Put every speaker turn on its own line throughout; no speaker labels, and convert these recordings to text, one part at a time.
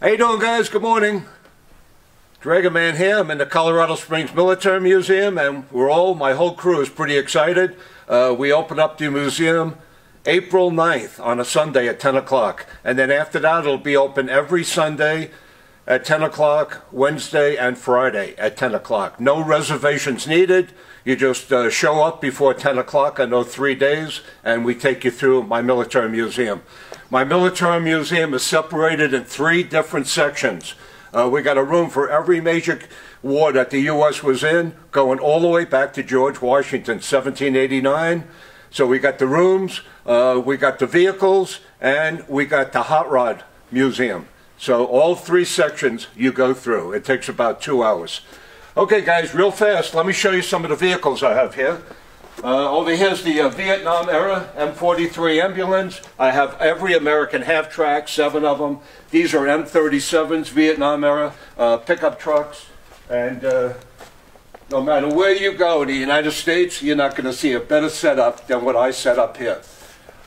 How you doing, guys? Good morning. Dragon Man here. I'm in the Colorado Springs Military Museum, and we're all, my whole crew is pretty excited. Uh, we open up the museum April 9th on a Sunday at 10 o'clock. And then after that, it'll be open every Sunday at 10 o'clock, Wednesday and Friday at 10 o'clock. No reservations needed. You just uh, show up before 10 o'clock on those three days, and we take you through my military museum. My military museum is separated in three different sections. Uh, we got a room for every major war that the U.S. was in, going all the way back to George Washington, 1789. So we got the rooms, uh, we got the vehicles, and we got the hot rod museum. So all three sections you go through. It takes about two hours. Okay, guys, real fast, let me show you some of the vehicles I have here. Uh, over here's the uh, Vietnam era M43 ambulance. I have every American half track, seven of them. These are M37s, Vietnam era uh, pickup trucks. And uh, no matter where you go in the United States, you're not going to see a better setup than what I set up here.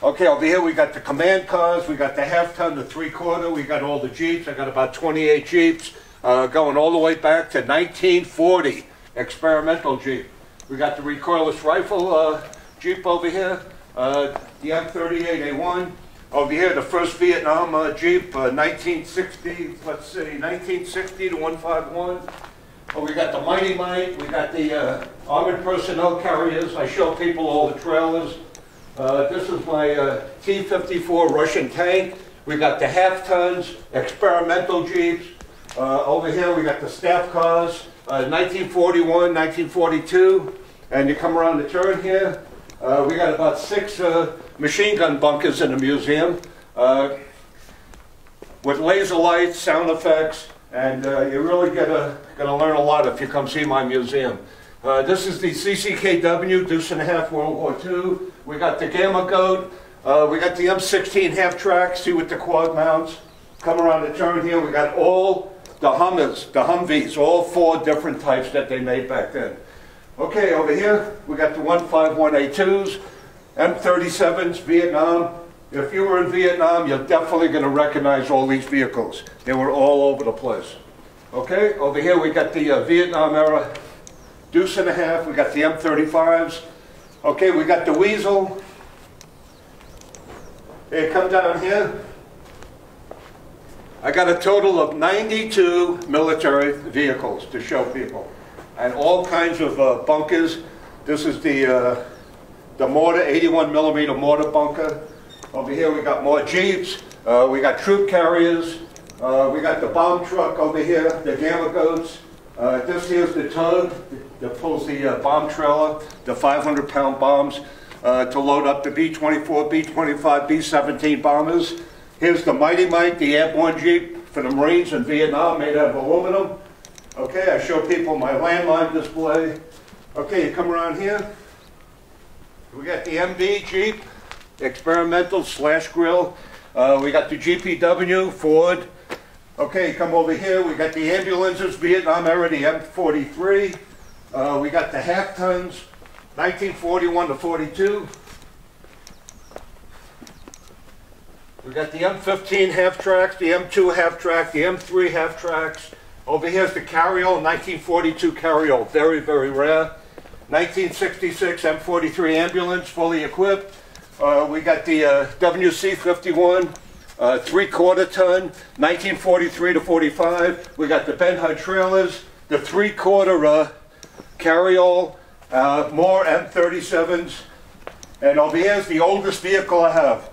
Okay, over here we got the command cars, we got the half ton, the three quarter, we got all the Jeeps. I got about 28 Jeeps uh, going all the way back to 1940, experimental Jeep. We got the recoilless rifle uh, Jeep over here, uh, the M38A1. Over here, the first Vietnam uh, Jeep, 1960, uh, let's see, 1960 to 151. Oh, we got the Mighty Mite, we got the uh, armored personnel carriers. I show people all the trailers. Uh, this is my T-54 Russian tank. We got the half tons, experimental Jeeps. over here, we got the staff cars, 1941, 1942. And you come around the turn here, uh, we got about six uh, machine gun bunkers in the museum uh, with laser lights, sound effects, and uh, you really get gonna learn a lot if you come see my museum. Uh, this is the CCKW, Deuce and a Half World War II. We got the Gamma Goat. Uh, we got the M16 half track, see with the quad mounts. Come around the turn here, we got all the Hummers, the Humvees, all four different types that they made back then. Okay, over here, we got the 151A2s, M37s, Vietnam. If you were in Vietnam, you're definitely going to recognize all these vehicles. They were all over the place. Okay, over here we got the uh, Vietnam era Deuce and a half. We got the M35s. Okay, we got the Weasel. Hey, come down here. I got a total of 92 military vehicles to show people and all kinds of uh, bunkers. This is the, uh, the mortar, 81 millimeter mortar bunker. Over here we got more Jeeps. Uh, we got troop carriers. Uh, we got the bomb truck over here, the Gamma Goats. Uh, this here's the tug that pulls the uh, bomb trailer, the 500 pound bombs to load up the B-24, B-25, B-17 bombers. Here's the Mighty Mite, the airborne Jeep for the Marines in Vietnam made out of aluminum. Okay, I show people my landmine display. Okay, you come around here. We got the MB Jeep, experimental slat grill. Uh, we got the GPW, Ford. Okay, come over here. We got the ambulances, Vietnam era, the M43. Uh, we got the half tons, 1941 to 42. We got the M15 half tracks, the M2 half track, the M3 half tracks. Over here is the Carryall, 1942 Carryall, very, very rare. 1966 M43 ambulance, fully equipped. Uh, we got the uh, WC-51, uh, three-quarter ton, 1943 to 45. We got the Ben Hur trailers, the three-quarter uh, Carryall, uh, more M37s. And over here is the oldest vehicle I have.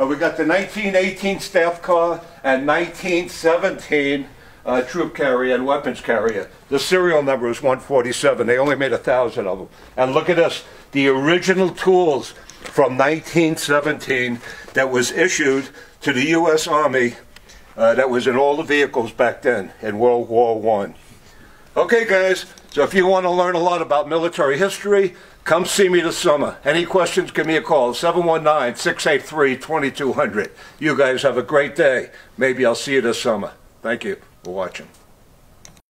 Uh, we got the 1918 staff car and 1917 uh, troop carrier and weapons carrier. The serial number is 147. They only made a thousand of them. And look at this, the original tools from 1917 that was issued to the U.S. Army uh, that was in all the vehicles back then in World War One. Okay, guys, so if you want to learn a lot about military history, come see me this summer. Any questions, give me a call, 719-683-2200. You guys have a great day. Maybe I'll see you this summer. Thank you for watching.